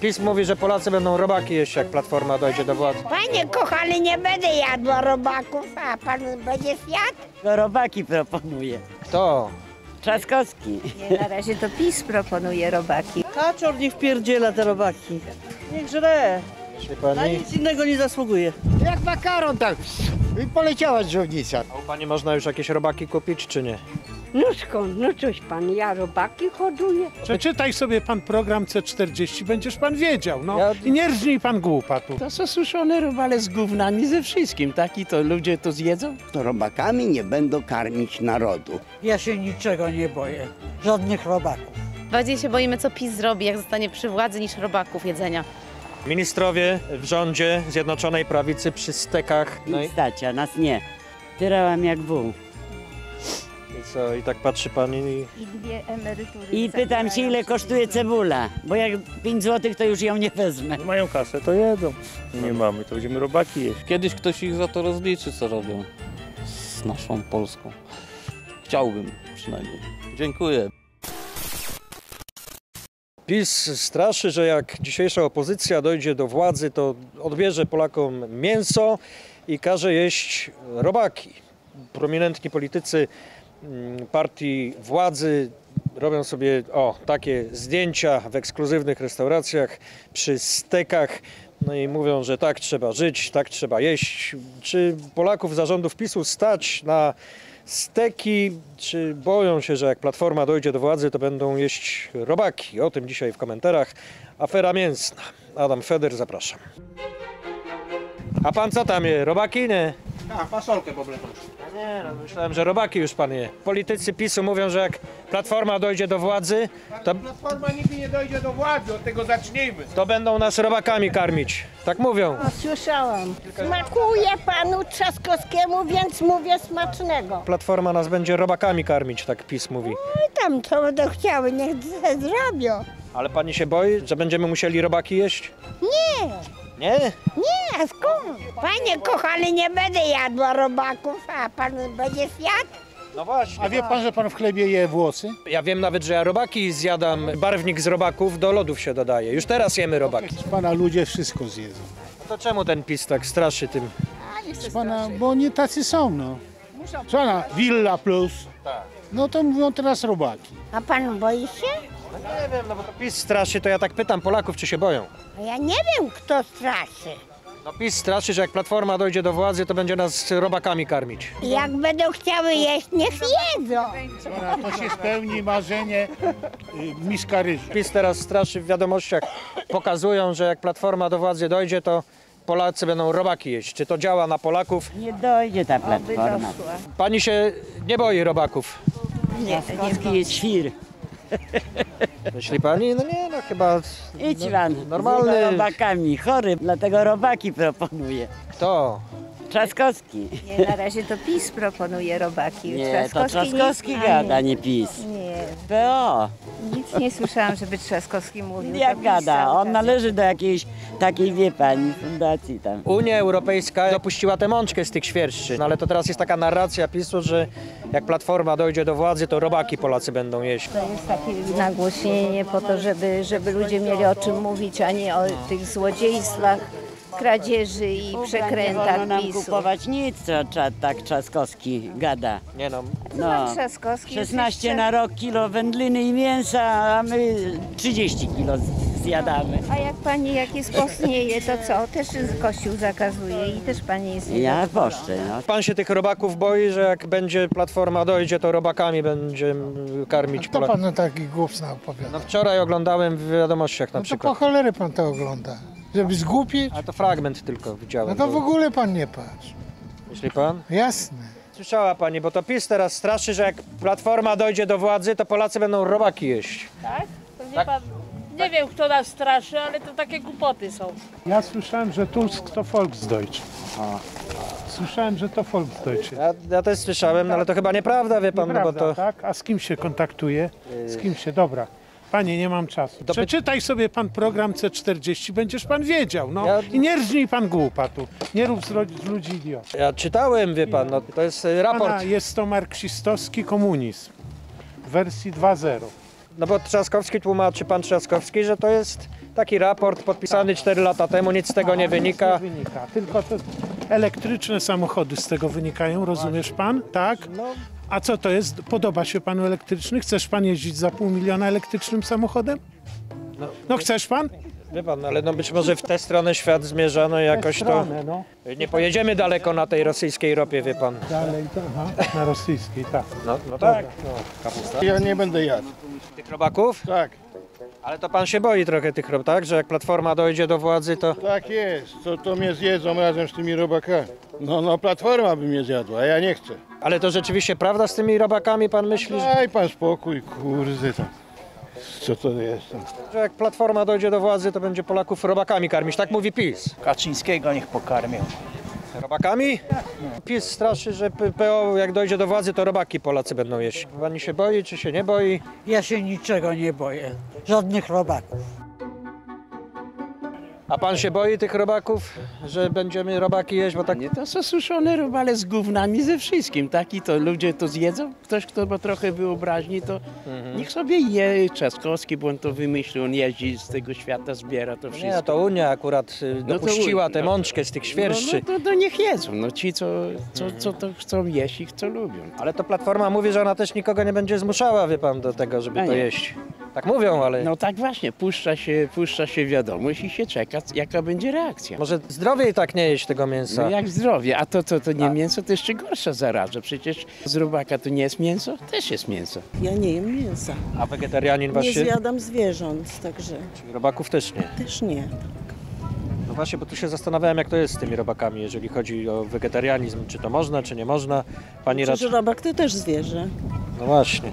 PiS mówi, że Polacy będą robaki jeść, jak Platforma dojdzie do władzy. Panie kochany, nie będę jadła robaków, a pan będzie jadł? To robaki proponuje. Kto? Trzaskowski. Nie, na razie to PiS proponuje robaki. Kaczor niech wpierdziela te robaki. Niech żre. Na pani? nic innego nie zasługuje. Jak makaron tak i poleciała dżownica. A u pani można już jakieś robaki kupić, czy nie? No skąd? No coś pan, ja robaki hoduję. Przeczytaj sobie pan program C40, będziesz pan wiedział, no. Ja- I nie rżnij pan głupatu. To są suszone robale z gównami ze wszystkim, tak? I to ludzie to zjedzą? To robakami nie będą karmić narodu. Ja się niczego nie boję. Żadnych robaków. Bardziej się boimy, co PiS zrobi, jak zostanie przy władzy, niż robaków jedzenia. Ministrowie w rządzie Zjednoczonej Prawicy przy stekach. No i, Nic stać, a nas nie. Tyrałam jak wół. I co? I tak patrzy pani i... Dwie emerytury. I pytam się, ile kosztuje cebula, bo jak 5 zł, to już ją nie wezmę. Mają kasę, to jedzą. Nie mamy, to będziemy robaki jeść. Kiedyś ktoś ich za to rozliczy, co robią z naszą Polską. Chciałbym przynajmniej. Dziękuję. PiS straszy, że jak dzisiejsza opozycja dojdzie do władzy, to odbierze Polakom mięso i każe jeść robaki. Prominentni politycy partii władzy robią sobie o takie zdjęcia w ekskluzywnych restauracjach przy stekach. No i mówią, że tak trzeba żyć, tak trzeba jeść. Czy Polaków zarządów PiSu stać na steki, czy boją się, że jak Platforma dojdzie do władzy, to będą jeść robaki? O tym dzisiaj w komentarzach. Afera mięsna. Adam Feder, zapraszam. A pan co tam je? Robaki, nie? A, fasolkę pobletą. Nie, no myślałem, że robaki już pan je. Politycy PiSu mówią, że jak Platforma dojdzie do władzy, to, Platforma nigdy nie dojdzie do władzy, od tego zacznijmy. to będą nas robakami karmić. Tak mówią. Słyszałam. Smakuje panu Trzaskowskiemu, więc mówię smacznego. Platforma nas będzie robakami karmić, tak PiS mówi. I tam co będą chciały, niech zrobią. Ale pani się boi, że będziemy musieli robaki jeść? Nie, Nie? nie, a skąd? Panie kochany, nie będę jadła robaków, a pan będzie jadł? No właśnie. A wie pan, że pan w chlebie je włosy? Ja wiem nawet, że ja robaki zjadam. Barwnik z robaków do lodów się dodaje. Już teraz jemy robaki. Z pana ludzie wszystko zjedzą. No to czemu ten PiS tak straszy tym? Z pana, bo oni tacy są, no. Co na Villa Plus? No to mówią teraz robaki. A pan boi się? No nie wiem, no bo to PiS straszy, to ja tak pytam Polaków, czy się boją. A ja nie wiem, kto straszy. No PiS straszy, że jak Platforma dojdzie do władzy, to będzie nas robakami karmić. Jak będą chciały jeść, niech jedzą. To się spełni marzenie y, miska ryżu. PiS teraz straszy w wiadomościach. Pokazują, że jak Platforma do władzy dojdzie, to Polacy będą robaki jeść. Czy to działa na Polaków? Nie dojdzie ta platforma. Pani się nie boi robaków. Trzaskowski jest świr. Myśli pani? No nie, no chyba Idź no, pan, normalny. z robakami, chory, dlatego robaki proponuje. Kto? Trzaskowski. Nie, na razie to PiS proponuje robaki. Nie, to Trzaskowski nic- gada, A nie PiS. Nie, PO. nic nie słyszałam, żeby Trzaskowski mówił. Jak gada, on należy do jakiejś takiej, wie pani, fundacji tam. Unia Europejska dopuściła tę mączkę z tych świerszczy, no ale to teraz jest taka narracja PiSu, że jak Platforma dojdzie do władzy, to robaki Polacy będą jeść. To jest takie nagłośnienie po to, żeby, żeby ludzie mieli o czym mówić, a nie o tych złodziejstwach, kradzieży i Nie wolno przekrętach nam PiSu. kupować nic, co cza- tak Trzaskowski gada. Nie no, No, Pan Trzaskowski jest 16 jeszcze- na rok kilo wędliny i mięsa, a my 30 kilo z- zjadamy. A jak pani jakieś postnieje, to co? Też Kościół zakazuje i też pani jest Ja poszczę, no. pan się tych robaków boi, że jak będzie Platforma dojdzie, to robakami będzie mm, karmić Kto Polaków. panu taki głupstwa opowiada? No wczoraj oglądałem w wiadomościach na No to po przykład. cholery pan to ogląda. Żeby zgłupieć? Ale to fragment tylko widziałem. No to w ogóle pan nie patrz. Myśli pan? Jasne. Słyszała pani, bo to PiS teraz straszy, że jak Platforma dojdzie do władzy, to Polacy będą robaki jeść. Nie wiem, kto nas straszy, ale to takie głupoty są. Ja słyszałem, że Tusk to Volksdeutsch. Słyszałem, że to Volksdeutsch. Ja, ja też słyszałem, no ale to chyba nieprawda, wie pan, no bo Nieprawda, to... tak? A z kim się kontaktuje? Z kim się? Dobra. Panie, nie mam czasu. Przeczytaj sobie pan program C40, będziesz pan wiedział. No. Ja- I nie rżnij pan głupatu. Nie rób z, ro- z ludzi idiotów. Ja czytałem, wie pan, no to jest e, raport. Pana, jest to marksistowski komunizm w wersji 2.0. No bo Trzaskowski tłumaczy, pan Trzaskowski, że to jest Taki raport podpisany 4 lata temu, nic z tego nie wynika. wynika. Tylko to elektryczne samochody z tego wynikają, rozumiesz pan? Tak? A co to jest? Podoba się panu elektryczny? Chcesz pan jeździć za pół miliona elektrycznym samochodem? No chcesz pan? Wie pan, ale no być może w tę stronę świat zmierza, no i jakoś to... Stronę, no. Nie pojedziemy daleko na tej rosyjskiej ropie, wie pan. Dalej, to, aha, na rosyjskiej, tak. No, no tak. No, kapusta. Ja nie będę jadł. Tych robaków? Tak, Ale to pan się boi trochę tych rob, tak? Że jak Platforma dojdzie do władzy, to... tak jest. To, to mnie zjedzą razem z tymi robakami. No, no, Platforma by mnie zjadła, a ja nie chcę. Ale to rzeczywiście prawda z tymi robakami, pan myśli? Że, Daj pan spokój, kurde tam. Co to jest? tam? że jak Platforma dojdzie do władzy, to będzie Polaków robakami karmić, tak mówi PiS. Kaczyńskiego niech pokarmią. Robakami? PiS straszy, że PO jak dojdzie do władzy, to robaki Polacy będą jeść. Pani się boi, czy się nie boi? Ja się niczego nie boję. Żadnych robaków. A pan się boi tych robaków, że będziemy robaki jeść, bo tak... Nie, to są suszone robale z gównami ze wszystkim, tak? I to ludzie to zjedzą. Ktoś, kto ma trochę wyobraźni, to niech sobie je. Trzaskowski, bo on to wymyślił, on jeździ z tego świata, zbiera to wszystko. Nie, to Unia akurat y, No to dopuściła Unia, tę no. mączkę z tych no, świerszczy. no to, to niech jedzą, no ci, co, co, co to chcą jeść i co lubią. Ale to Platforma mówi, że ona też nikogo nie będzie zmuszała, wie pan, do tego, żeby A to nie. jeść. Tak mówią, ale No tak właśnie, puszcza się, puszcza się wiadomość i się czeka, jaka będzie reakcja. może zdrowiej tak nie jeść tego mięsa. No jak zdrowie, a to, to, to nie mięso, to jeszcze gorsza zaraza. Przecież z robaka to nie jest mięso? Też jest mięso. Ja nie jem mięsa. A wegetarianin was Nie się... zjadam zwierząt, także Czyli robaków też nie. też nie. No właśnie, bo tu się zastanawiałem, jak to jest z tymi robakami, jeżeli chodzi o wegetarianizm. Czy to można, czy nie można? Pani Przecież raczej... robak to też zwierzę. No właśnie,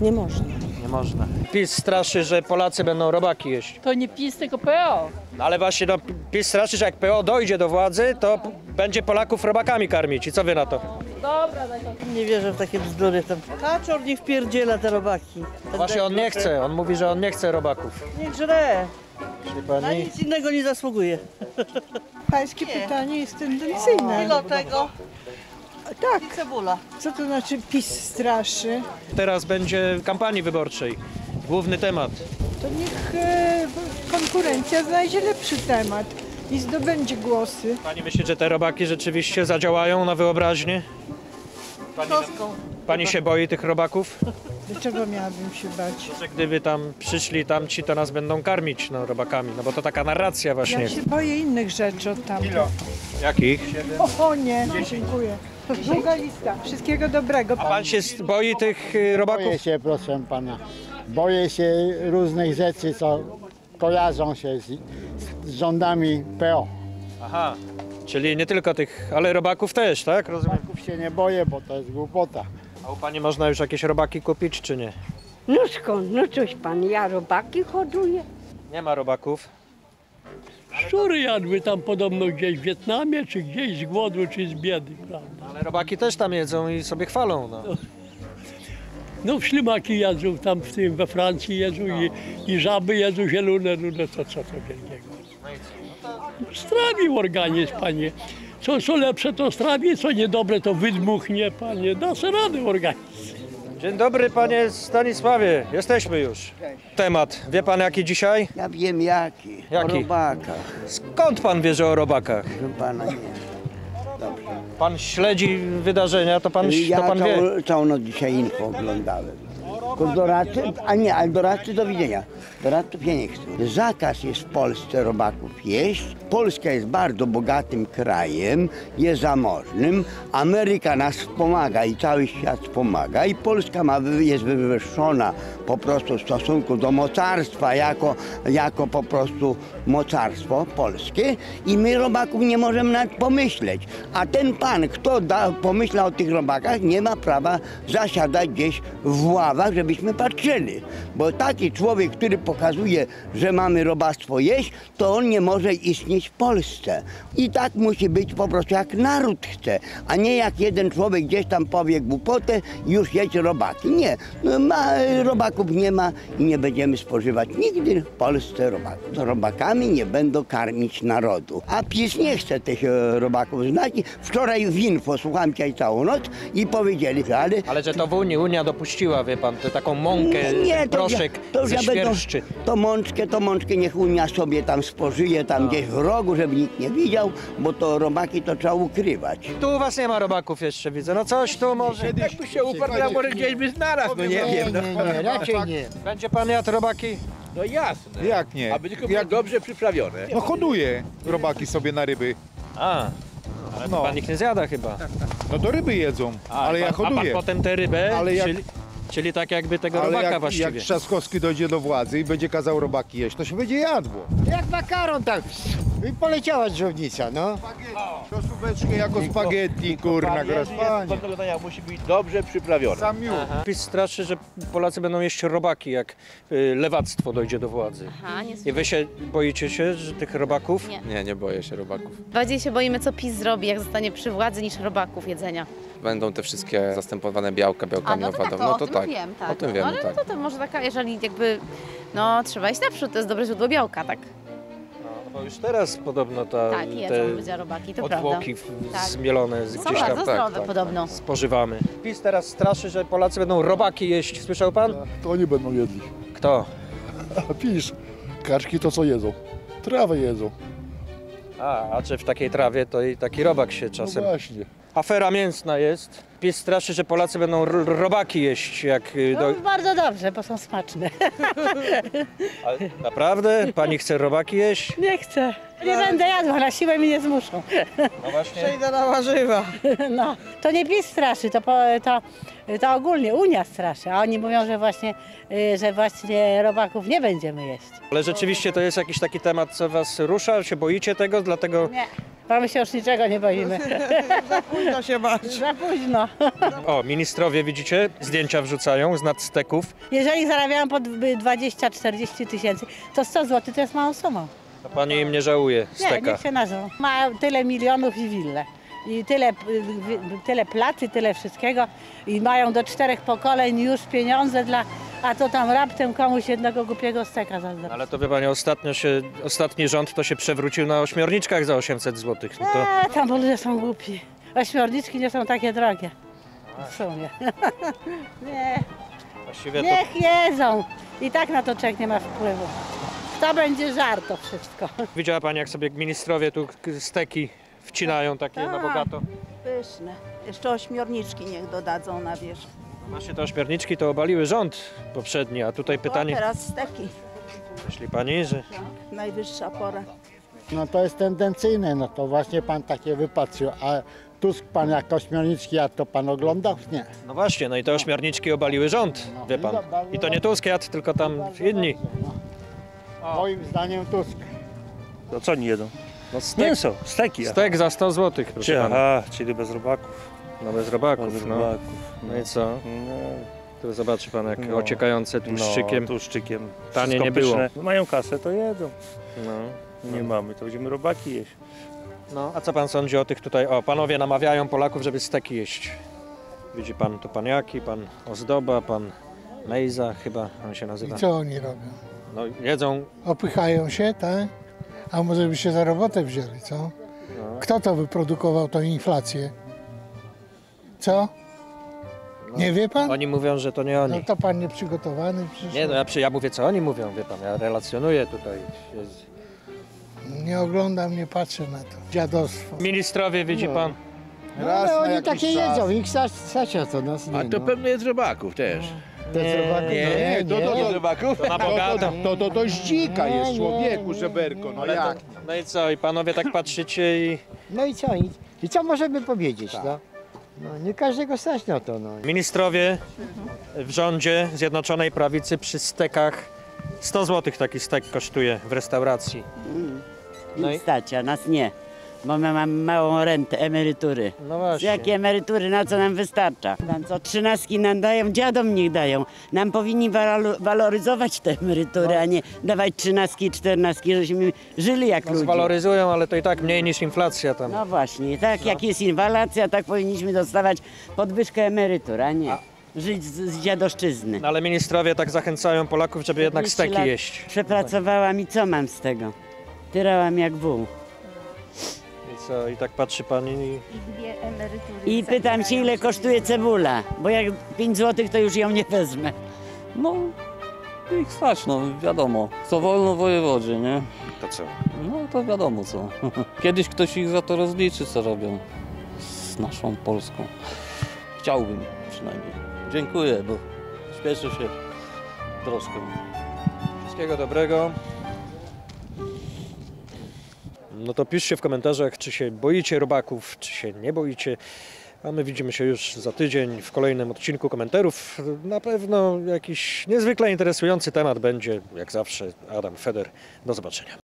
Nie można. Nie można. PiS straszy, że Polacy będą robaki jeść. To nie PiS, tylko PO. No ale właśnie, no, PiS straszy, że jak PO dojdzie do władzy, to będzie Polaków robakami karmić. I co wy na to? Dobra, daj to. Nie wierzę w takie bzdury. Tam. Kaczor niech wpierdziela te robaki. No właśnie on nie chce, on mówi, że on nie chce robaków. Niech żre. Czyli Na pani... nic innego nie zasługuje. Pańskie pytanie jest tendencyjne. Do tego Tak, cebula. co to znaczy PiS straszy? Teraz będzie kampanii wyborczej. Główny temat. To niech e, konkurencja znajdzie lepszy temat i zdobędzie głosy. Pani myśli, że te robaki rzeczywiście zadziałają na wyobraźnię? Pani, pani się boi tych robaków? Dlaczego miałabym się bać? Że gdyby tam przyszli tamci, to nas będą karmić no, robakami. No bo to taka narracja właśnie. Ja się boję innych rzeczy od tamtych. Jakich? O, o nie, dziękuję. Długa lista. Wszystkiego dobrego. A pan się boi tych y, robaków? Boję się, proszę pana. Boję się różnych rzeczy, co kojarzą się z, z rządami PO. Aha. Czyli nie tylko tych, ale robaków też, tak? Rozumiem. Robaków się nie boję, bo to jest głupota. A u pani można już jakieś robaki kupić, czy nie? No skąd? No coś pan, ja robaki hoduję. Nie ma robaków. Szczury jadły tam podobno gdzieś w Wietnamie, czy gdzieś z głodu, czy z biedy, prawda? Ale robaki też tam jedzą i sobie chwalą. No. No ślimaki jedzą tam w tym, we Francji jedzą i, i żaby jedzą zielone, no no to co to wielkiego. Strawił organizm, panie. Co, co lepsze to strawi, co niedobre to wydmuchnie, panie. Da sobie rady organizm. Dzień dobry panie Stanisławie, jesteśmy już. Temat, wie pan jaki dzisiaj? Ja wiem jaki. Jaki? O robakach. Skąd pan wie, że o robakach? Proszę pana nie. Dobrze. Pan śledzi wydarzenia, to pan, Ja to pan wie. całą, noc dzisiaj info oglądałem. Tylko doradcy, a nie, ale doradcy do widzenia. Doradców ja nie chcę. Zakaz jest w Polsce robaków jeść. Polska jest bardzo bogatym krajem, jest zamożnym. Ameryka nas wspomaga i cały świat wspomaga i Polska ma, jest wywyższona po prostu w stosunku do mocarstwa jako, jako po prostu mocarstwo polskie i my robaków nie możemy nawet pomyśleć. A ten pan, kto da, pomyśla o tych robakach, nie ma prawa zasiadać gdzieś w ławach, żebyśmy patrzyli. Bo taki człowiek, który pokazuje, że mamy robactwo jeść, to on nie może istnieć w Polsce. I tak musi być po prostu jak naród chce, a nie jak jeden człowiek gdzieś tam powie głupotę, już jedź robaki. Nie, no, ma, robak robaków nie ma i nie będziemy spożywać nigdy w Polsce robaków. Z robakami nie będą karmić narodu. A PiS nie chce tych e, robaków znać. Wczoraj w info słuchałem dzisiaj całą noc i powiedzieli, że ale Ale że to w Unii, Unia dopuściła, wie pan, tę taką mąkę, ten to, proszek ja- to ze ja będą, to mączkę, to mączkę niech Unia sobie tam spożyje, tam gdzieś w rogu, żeby nikt nie widział, bo to robaki to trzeba ukrywać. Tu u was nie ma robaków jeszcze, widzę. No coś tu może. Jakby się uparł, ja może gdzieś by znalazł, no nie wiem. No, nie, raczej nie. Będzie pan jadł robaki? no jasne. Jak nie? Aby tylko było dobrze przyprawione. No hoduję robaki sobie na ryby. A, ale No. no. pan ich nie zjada chyba. No to ryby jedzą, A, ale ja pan, A pan hoduję. potem tę rybę, Ale jak- czyli, czyli tak jakby tego Ale robaka jak, właściwie. jak Trzaskowski dojdzie do władzy i będzie kazał robaki jeść, to się będzie jadło. Jak makaron tak i poleciała dżownica, no. Szosóweczkę jako spaghetti, kurna, grasz panie. Podglądania musi być dobrze przyprawione. Sam miód. PiS straszy, że Polacy będą jeść robaki, jak y, lewactwo dojdzie do władzy. Aha, nie I wy się boicie się, że tych robaków? Nie. Nie, nie boję się robaków. Bardziej się boimy, co PiS zrobi, jak zostanie przy władzy, niż robaków jedzenia. Będą te wszystkie zastępowane białka, białkami A, no to tak, o, No to tym tak, wiem, tak. o tym no, wiemy, ale tak. no to, to może taka, jeżeli jakby, no trzeba iść naprzód, to jest dobre źródło białka, tak? Bo już teraz podobno ta, Tak, te jedzą ludzie robaki, to prawda. odwłoki w- Tak. zmielone z Są gdzieś tam bardzo tak, zdrowe tak, podobno. spożywamy. PiS teraz straszy, że Polacy będą robaki jeść. Słyszał pan? To oni będą jedli. Kto? A pisz, kaczki to co jedzą? Trawę jedzą. A, a czy w takiej trawie to i taki robak się No czasem... właśnie. Afera mięsna jest. PiS straszy, że Polacy będą robaki jeść, jak y, do... bardzo dobrze, bo są smaczne. Ale naprawdę? Pani chce robaki jeść? Nie chcę. Nie będę jadła, na siłę mi nie zmuszą. No właśnie. Przejdę na warzywa. No, to nie PiS straszy, to, to, to ogólnie Unia straszy, a oni mówią, że właśnie, y, że właśnie robaków nie będziemy jeść. Ale rzeczywiście to jest jakiś taki temat, co was rusza? Się boicie tego? Dlatego... Nie. Bo my się już niczego nie boimy. Za późno się bać. Za późno. O, ministrowie widzicie? Zdjęcia wrzucają z nadsteków. Jeżeli zarabiają po 20-40 tysięcy, to 100 zł to jest małą sumą. A pani im nie żałuje Nie, steka. niech się nazwą. Ma tyle milionów i wille. I tyle, y, tyle placy, tyle wszystkiego. I mają do czterech pokoleń już pieniądze dla... A to tam raptem komuś jednego głupiego steka zazdrości. Ale to wie pani, ostatnio się, ostatni rząd to się przewrócił na ośmiorniczkach za 800 zł. No to A, tam ludzie są głupi. Ośmiorniczki nie są takie drogie. W sumie. nie, właściwie to... niech jedzą. I tak na to człowiek nie ma wpływu. Kto będzie żar to wszystko. Widziała pani, jak sobie ministrowie tu steki wcinają takie na bogato? Pyszne. Jeszcze ośmiorniczki niech dodadzą na wierzch. Właśnie te ośmiorniczki to obaliły rząd poprzedni, a tutaj O, pytanie, teraz steki. myśli pani, że... Najwyższa pora. No to jest tendencyjne, no to właśnie pan takie wypatrzył. A Tusk pan jak ośmiorniczki, a to pan oglądał? Nie. No właśnie, no i te ośmiorniczki obaliły rząd, wie pan. I to nie Tusk jadł, tylko tam inni. Moim zdaniem Tusk. To co oni jedzą? No stek, Mięso, steki. stek za 100 zł, proszę pana. aha, czyli bez robaków. No bez robaków, Bez no. robaków. No i co? No, To zobaczy pan, jak No. ociekające tłuszczykiem. No, tłuszczykiem. Tanie Wszystko nie było. pyszne. No, mają kasę, to jedzą. No. Nie mamy, to będziemy robaki jeść. No, a co pan sądzi o tych tutaj, o, panowie namawiają Polaków, żeby steki jeść. Widzi pan tu pan Jaki, pan Ozdoba, pan Mejza chyba on się nazywa. I co oni robią? No jedzą, Opychają się, tak? A może by się za robotę wzięli, co? no, Kto to wyprodukował tą inflację? Co? Nie wie pan? oni mówią, że to nie No oni. to pan nieprzygotowany przyszedł. Nie, no ja, przy- ja mówię, co oni mówią, wie pan, ja relacjonuję tutaj. Jest... Nie oglądam, nie patrzę na to. Dziadostwo. Ministrowie, widzi pan? No, ale oni takie jedzą, ich o to nas nie. A to no. pewno jest robaków też. To jest nie, nie, to, to, Nie to, robaków? To to, to, to, to, to Nie, jest człowieku, żeberko, no Ale to, jak? no i co, i panowie tak patrzycie i... No i co? I, i co możemy powiedzieć, no? No nie każdego stać na to, no. Ministrowie w rządzie Zjednoczonej Prawicy przy stekach 100 zł taki stek kosztuje w restauracji. No i- Ich stać, a nas nie. Bo my mamy małą rentę, emerytury. No Z właśnie. jakiej emerytury, na co nam wystarcza? Nam co trzynastki nam dają, dziadom niech dają. Nam powinni walo- waloryzować te emerytury, a nie dawać trzynastki, czternastki, żeśmy żyli jak No, ludzie. zwaloryzują, ale to i tak mniej niż inflacja tam. No właśnie, tak jak jest inwalacja, tak powinniśmy dostawać podwyżkę emerytur, a nie. żyć z, z dziadoszczyzny. No ale ministrowie tak zachęcają Polaków, żeby jednak 30 steki jeść. Przepracowałam i co mam z tego? Tyrałam jak wół. I co, i tak patrzy pani i... I dwie emerytury. I pytam się, ile kosztuje cebula, bo jak 5 zł, to już ją nie wezmę. No, ich stać, no wiadomo. Co wolno wojewodzie, nie? To co? No to wiadomo co. Kiedyś ktoś ich za to rozliczy, co robią z naszą Polską. Chciałbym przynajmniej. Dziękuję, bo śpieszę się troszkę. Wszystkiego dobrego. No to piszcie w komentarzach, czy się boicie robaków, czy się nie boicie. A my widzimy się już za tydzień w kolejnym odcinku komentarów. Na pewno jakiś niezwykle interesujący temat będzie, jak zawsze, Adam Feder. Do zobaczenia.